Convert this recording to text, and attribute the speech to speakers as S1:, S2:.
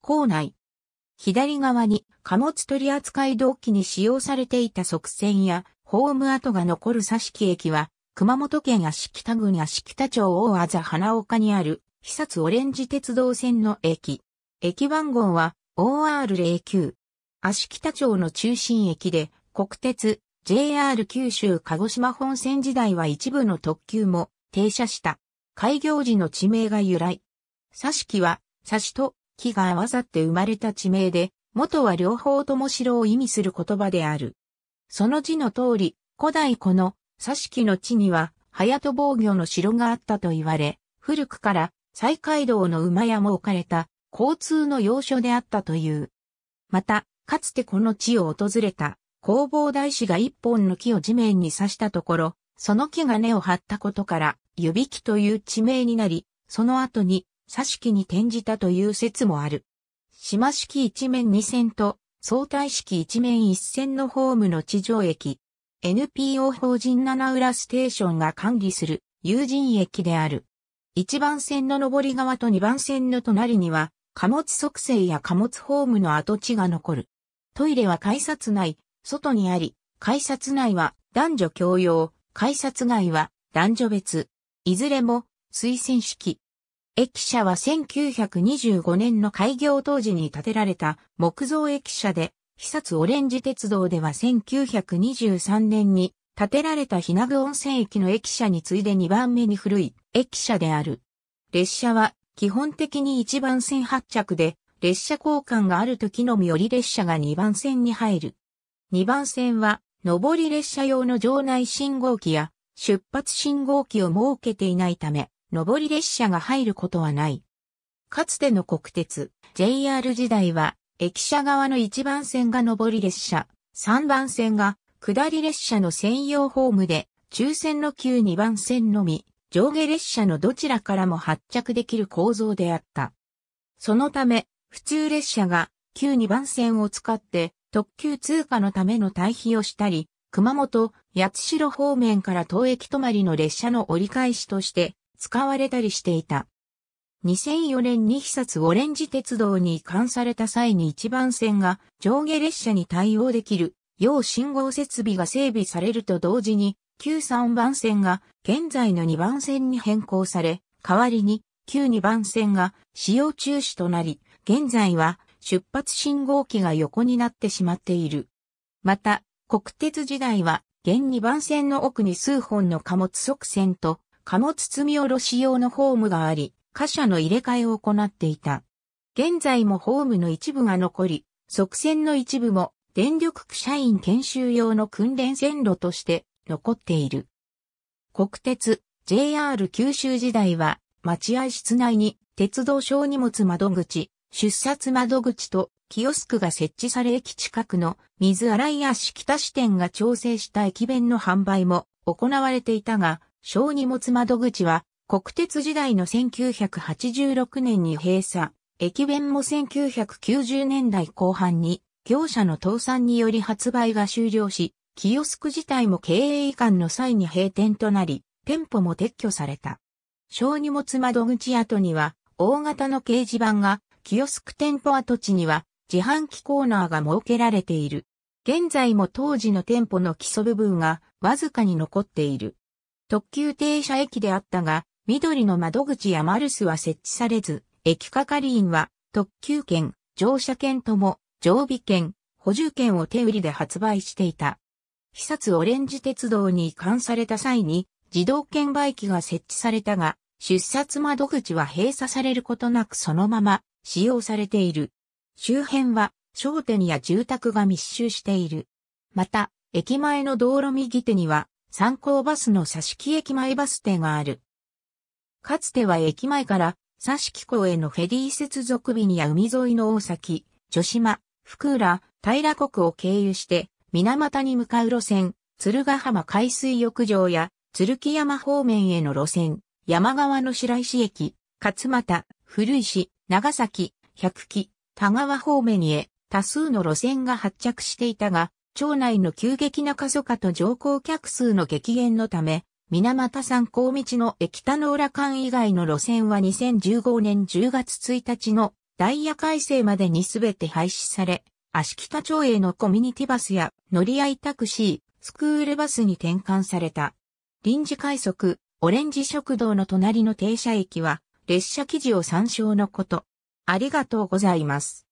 S1: 構内。左側に貨物取扱動機に使用されていた側線やホーム跡が残る佐敷駅は、熊本県足北郡足北町大あざ花岡にある、久津オレンジ鉄道線の駅。駅番号は OR09。足北町の中心駅で、国鉄、JR 九州鹿児島本線時代は一部の特急も停車した。開業時の地名が由来。佐敷は、佐しと木が合わさって生まれた地名で、元は両方とも城を意味する言葉である。その字の通り、古代この、佐敷の地には、早戸防御の城があったと言われ、古くから西街道の馬屋も置かれた交通の要所であったという。また、かつてこの地を訪れた工房大師が一本の木を地面に刺したところ、その木が根を張ったことから、指木という地名になり、その後に佐式に転じたという説もある。島式一面二線と相対式一面一線のホームの地上駅、NPO 法人七浦ステーションが管理する有人駅である。一番線の上り側と二番線の隣には貨物測成や貨物ホームの跡地が残る。トイレは改札内、外にあり、改札内は男女共用、改札外は男女別。いずれも推薦式。駅舎は1925年の開業当時に建てられた木造駅舎で、久津オレンジ鉄道では1923年に建てられたひなぐ温泉駅の駅舎に次いで2番目に古い駅舎である。列車は基本的に1番線発着で、列車交換がある時のみより列車が2番線に入る。2番線は、上り列車用の場内信号機や出発信号機を設けていないため、上り列車が入ることはない。かつての国鉄、JR 時代は、駅舎側の1番線が上り列車、3番線が下り列車の専用ホームで、中線の旧2番線のみ、上下列車のどちらからも発着できる構造であった。そのため、普通列車が旧2番線を使って特急通過のための退避をしたり、熊本、八代方面から東駅止まりの列車の折り返しとして使われたりしていた。2004年に久津オレンジ鉄道に移管された際に一番線が上下列車に対応できる要信号設備が整備されると同時に旧3番線が現在の2番線に変更され、代わりに旧2番線が使用中止となり、現在は出発信号機が横になってしまっている。また、国鉄時代は現2番線の奥に数本の貨物側線と貨物積み下ろし用のホームがあり、貨車の入れ替えを行っていた。現在もホームの一部が残り、側線の一部も電力区社員研修用の訓練線路として残っている。国鉄 JR 九州時代は待合室内に鉄道小荷物窓口、出札窓口とキオスクが設置され駅近くの水洗いや敷田支店が調整した駅弁の販売も行われていたが、小荷物窓口は国鉄時代の1986年に閉鎖、駅弁も1990年代後半に業者の倒産により発売が終了し、キオスク自体も経営移管の際に閉店となり、店舗も撤去された。小荷物窓口跡には、大型の掲示板が、キオスク店舗跡地には、自販機コーナーが設けられている。現在も当時の店舗の基礎部分がわずかに残っている。特急停車駅であったが、緑の窓口やマルスは設置されず、駅係員は特急券、乗車券とも常備券、補充券を手売りで発売していた。久津オレンジ鉄道に移管された際に自動券売機が設置されたが、出札窓口は閉鎖されることなくそのまま使用されている。周辺は商店や住宅が密集している。また、駅前の道路右手には参考バスの佐敷駅前バス停がある。かつては駅前から佐敷港へのフェリー接続便や海沿いの大崎、女島、福浦、平国を経由して水俣に向かう路線、鶴ヶ浜海水浴場や鶴木山方面への路線、山側の白石駅、勝俣、古石、長崎、百木、田川方面へ多数の路線が発着していたが、町内の急激な過疎化と乗降客数の激減のため、水俣山高道の駅田の浦間以外の路線は2015年10月1日のダイヤ改正までにすべて廃止され、足北町営のコミュニティバスや乗り合いタクシー、スクールバスに転換された。臨時快速、オレンジ食堂の隣の停車駅は、列車記事を参照のこと。ありがとうございます。